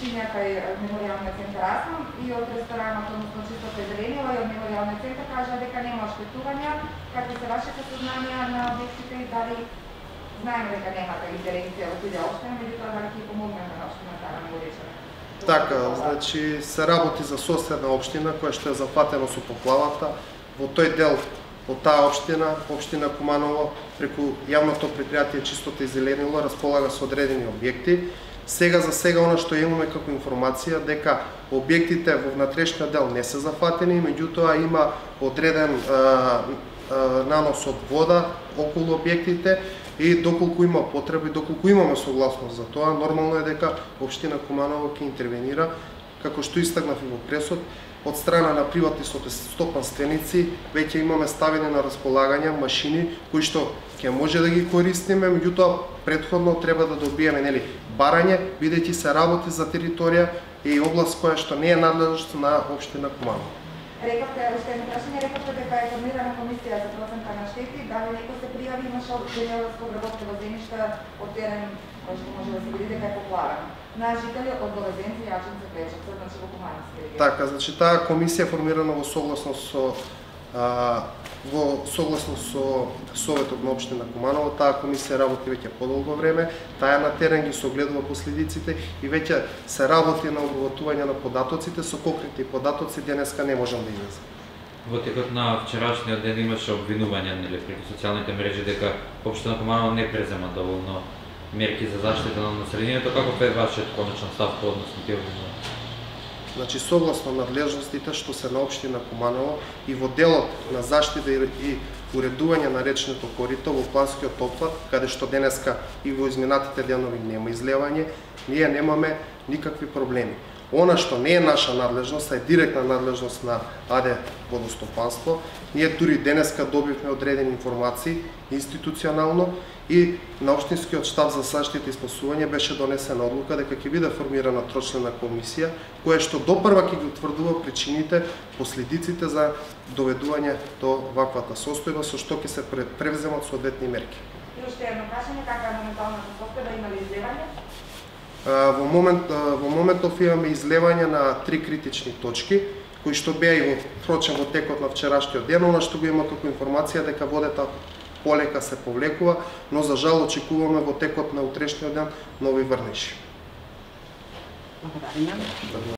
чинија кај меморијалниот центар Асман и од ресторанот, односно чистото зеленило и од меморијалниот центар кажа дека нема оштетувања, какви се вашите сознанија на објектите и дали знаеме дека немате да интеренција од да тие општина, меѓутоа дали ќе помогнеме на општината да го речеме. Така, значи се работи за соседна општина која што е зафатено со поплавата. Во тој дел од таа општина, општина Куманово, преку јавното предпријатие Чистото и зеленило располага со одредени објекти. Сега за сега она што имаме како информација дека објектите во внатрешниот дел не се зафатени, меѓутоа има одреден е, е, нанос од вода околу објектите и доколку има потреба и доколку имаме согласност за тоа, нормално е дека Обштина Куманово ќе интервенира како што истакнав и во пресот, од страна на приватни стопанственици веќе имаме ставени на располагање машини кои што ќе може да ги користиме, меѓутоа предходно треба да добиеме нели барање, бидејќи се работи за територија и област која што не е надлежност на општина Куманово. Рековте, уште едно прашање, рекавте дека е формирана комисија за процента на штети, дали некој се пријави, имаше одделението обработка во земјишта од терен кој што може да се види дека е поплавен на жители значи во регион. Така, значи таа комисија е формирана во согласност со а, во согласно со Советот на општина Куманово, таа комисија работи веќе подолго време, таа на терен ги согледува последиците и веќе се работи на обработување на податоците со конкретни податоци денеска не можам да излезам. Во текот на вчерашниот ден имаше обвинување нели преку социјалните мрежи дека општина Куманово не презема доволно мерки за заштита на населението, како е вашиот конечен став по однос на тие обвинувања? Значи, согласно надлежностите што се на општина Куманово и во делот на заштита и уредување на речното корито во планскиот опфат, каде што денеска и во изминатите денови нема излевање, ние немаме никакви проблеми. Она што не е наша надлежност, а е директна надлежност на АД водостопанство, ние дури денеска добивме одредени информации институционално и на Обштинскиот штаб за заштита и спасување беше донесена одлука дека ќе биде формирана трочлена комисија која што допрва ќе ги утврдува причините, последиците за доведување до ваквата состојба со што ќе се превземат соодветни мерки. И уште едно прашање, каква е моменталната состојба, да има ли излевање? Во момент во моментов имаме излевање на три критични точки кои што беа и во впрочем, во текот на вчерашниот ден, она што го има како информација дека водата полека се повлекува, но за жал очекуваме во текот на утрешниот ден нови врнеши. Благодарам.